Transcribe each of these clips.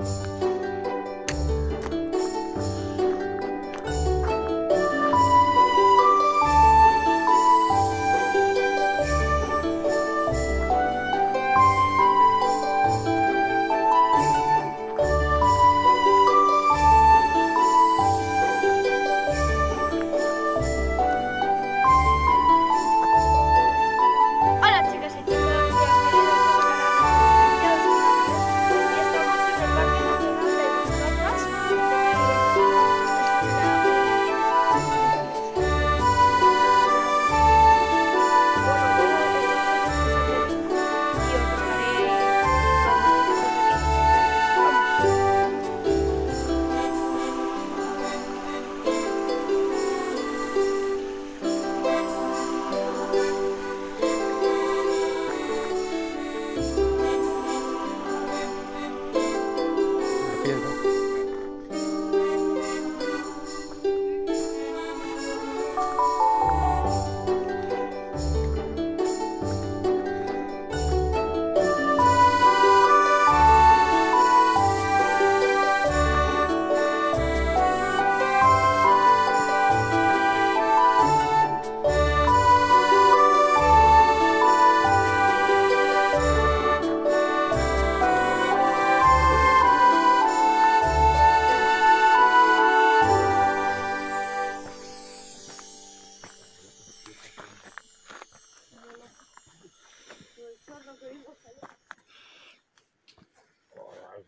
Bye.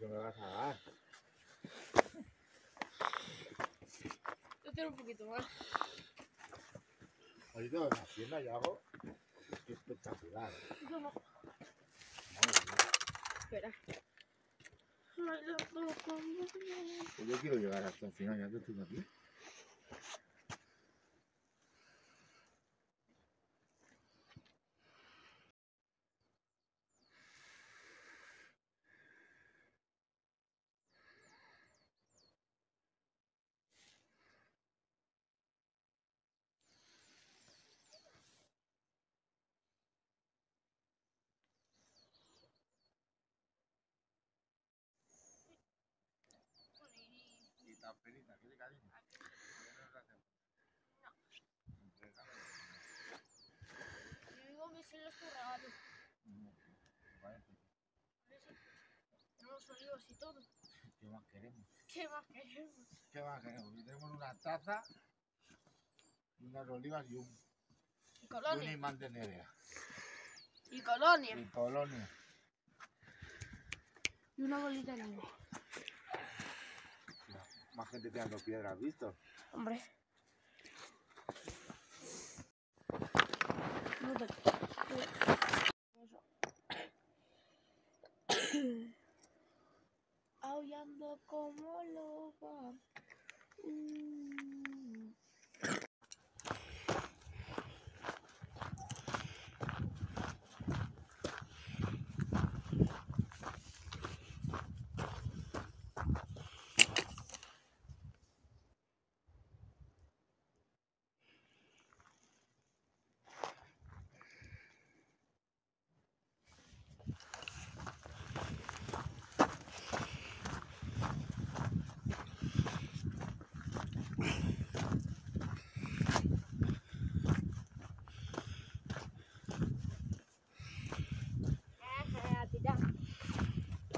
¿Qué me vas a dar? Yo quiero un poquito más. Ahorita en la tienda y hago. Qué espectacular. Yo no. Espera. Pues yo quiero llegar hasta el final, ya te estoy aquí. Y todo. ¿Qué más queremos? ¿Qué más queremos? ¿Qué más queremos? Y tenemos una taza, unas olivas y un, Y y un colonia. imán de Nerea. Y colonia. Y Polonia. Y una bolita de nieve. Más gente tirando piedras, ¿visto? Hombre. No te... Aullando como loba.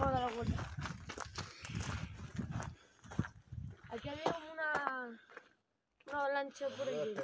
A dar la vuelta. Aquí había una, una avalancha por aquí.